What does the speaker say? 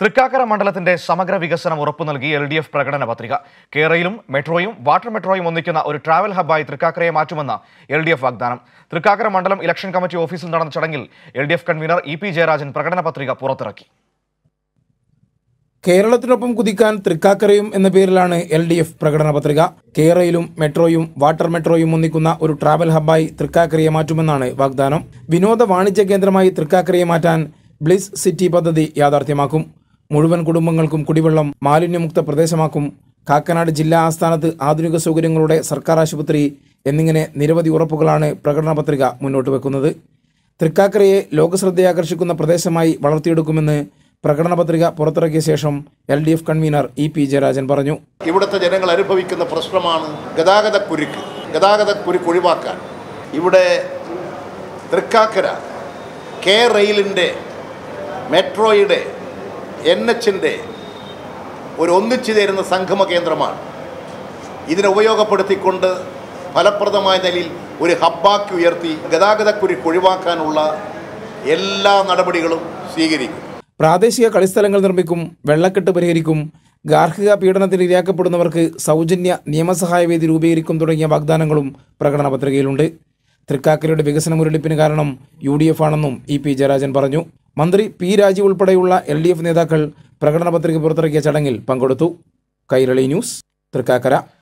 തൃക്കാക്കര മണ്ഡലത്തിന്റെ സമഗ്ര വികസനം ഉറപ്പു നൽകി എൽ ഡി എഫ് പ്രകടന പത്രിക. കേരളയിലും മെട്രോയും വാട്ടർ മെട്രോയും ഒന്നിക്കുന്ന ഒരു ട്രാവൽ ഹബ്ബായി തൃക്കാക്കരയെ മാറ്റുമെന്ന എൽ ഡി എഫ് വാഗ്ദാനം. തൃക്കാക്കര മണ്ഡലം ഇലക്ഷൻ കമ്മിറ്റി ഓഫീസിൽ നടന്ന ചടങ്ങിൽ L D F convener E P Jayarajan പ്രകടന പത്രിക പുറത്തിറക്കി. കേരളത്തിനൊപ്പം കുതിക്കാൻ തൃക്കാക്കരയും എന്ന പേരിലാണ് എൽ ഡി എഫ് പ്രകടന പത്രിക. കേരളയിലും മെട്രോയും വാട്ടർ മെട്രോയും ഒന്നിക്കുന്ന ഒരു ട്രാവൽ ഹബ്ബായി തൃക്കാക്കരയെ മാറ്റുമെന്നാണ് വാഗ്ദാനം. വിനോദ വാണിജ്യ കേന്ദ്രമായി തൃക്കാക്കരയെ മാറ്റാൻ ബ്ലിസ് സിറ്റി പദ്ധതി യാഥാർത്ഥ്യമാക്കും. മുഴുവൻ കുടുംബങ്ങൾക്കും കുടിവെള്ളം മാലിന്യമുക്ത പ്രദേശമാക്കും. കാക്കനാട് ജില്ലാ ആസ്ഥാനത്ത് ആധുനിക സൗകര്യങ്ങളുടെ സർക്കാർ ആശുപത്രി എന്നിങ്ങനെ നിരവധി ഉറപ്പുകളാണ് പ്രകടന പത്രിക മുന്നോട്ട് വെക്കുന്നത്. തൃക്കാക്കരയെ ലോകശ്രദ്ധയാകർഷിക്കുന്ന പ്രദേശമായി വളർത്തിയെടുക്കുമെന്ന് പ്രകടന പത്രിക പുറത്തിറക്കിയ ശേഷം L D F convener E P Jayarajan പറഞ്ഞു. ഇവിടുത്തെ ജനങ്ങൾ അനുഭവിക്കുന്ന പ്രശ്നമാണ് ഗതാഗത കുരുക്ക് ഗതാഗത കുരുക്ക് ഒഴിവാക്കാൻ. ഇവിടെ തൃക്കാക്കര കെ റെയിലിന്റെ മെട്രോയുടെ എൻ എച്ചിന്റെ ഒരു ഒന്നിച്ചു ചേരുന്ന സംഗമ കേന്ദ്രമാണ്. ഇതിനെ ഉപയോഗപ്പെടുത്തിക്കൊണ്ട് ഫലപ്രദമായ നിലയിൽ ഒരു ഹബ്ബാക്കി ഉയർത്തി ഗതാഗതക്കുരുക്ക് ഒഴിവാക്കാനുള്ള എല്ലാ നടപടികളും സ്വീകരിക്കും. പ്രാദേശിക കളിസ്ഥലങ്ങൾ നിർമ്മിക്കും വെള്ളക്കെട്ട് പരിഹരിക്കും ഗാർഹിക പീഡനത്തിന് ഇരയാക്കപ്പെടുന്നവർക്ക് സൗജന്യ നിയമസഹായ വേദി രൂപീകരിക്കും തുടങ്ങിയ വാഗ്ദാനങ്ങളും പ്രകടന പത്രികയിലുണ്ട്. തൃക്കാക്കരയുടെ വികസന മുരടിപ്പിന് കാരണം യു ഡി എഫ് ആണെന്നും ഇ പി ജയരാജൻ പറഞ്ഞു. മന്ത്രി പി രാജീവ് ഉൾപ്പെടെയുള്ള എൽ നേതാക്കൾ പ്രകടന പത്രിക പുറത്തിറക്കിയ ചടങ്ങിൽ പങ്കെടുത്തു. കൈരളി ന്യൂസ് തൃക്കാക്കര.